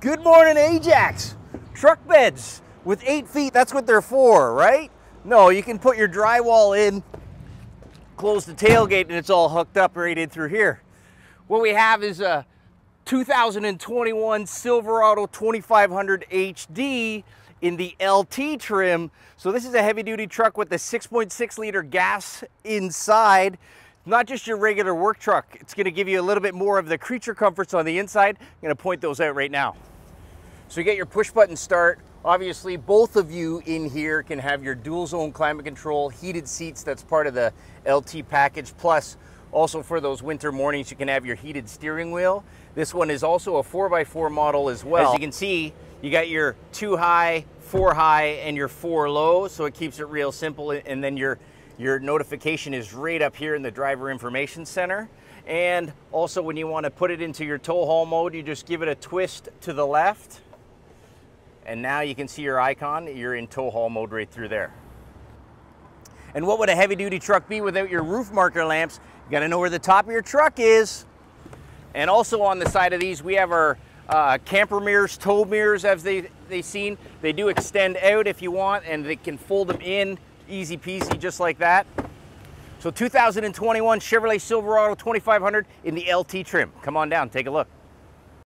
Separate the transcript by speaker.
Speaker 1: Good morning, Ajax. Truck beds with eight feet, that's what they're for, right? No, you can put your drywall in, close the tailgate, and it's all hooked up right in through here. What we have is a 2021 Silverado 2500 HD in the LT trim. So this is a heavy duty truck with the 6.6 liter gas inside not just your regular work truck. It's gonna give you a little bit more of the creature comforts on the inside. I'm gonna point those out right now. So you get your push button start. Obviously, both of you in here can have your dual zone climate control, heated seats, that's part of the LT package. Plus, also for those winter mornings, you can have your heated steering wheel. This one is also a 4x4 model as well. As you can see, you got your two high, four high, and your four low, so it keeps it real simple. And then your your notification is right up here in the driver information center. And also when you want to put it into your tow haul mode, you just give it a twist to the left. And now you can see your icon. You're in tow haul mode right through there. And what would a heavy duty truck be without your roof marker lamps? You gotta know where the top of your truck is. And also on the side of these, we have our uh, camper mirrors, tow mirrors as they, they seen. They do extend out if you want and they can fold them in easy peasy, just like that. So 2021 Chevrolet Silverado 2500 in the LT trim. Come on down, take a look.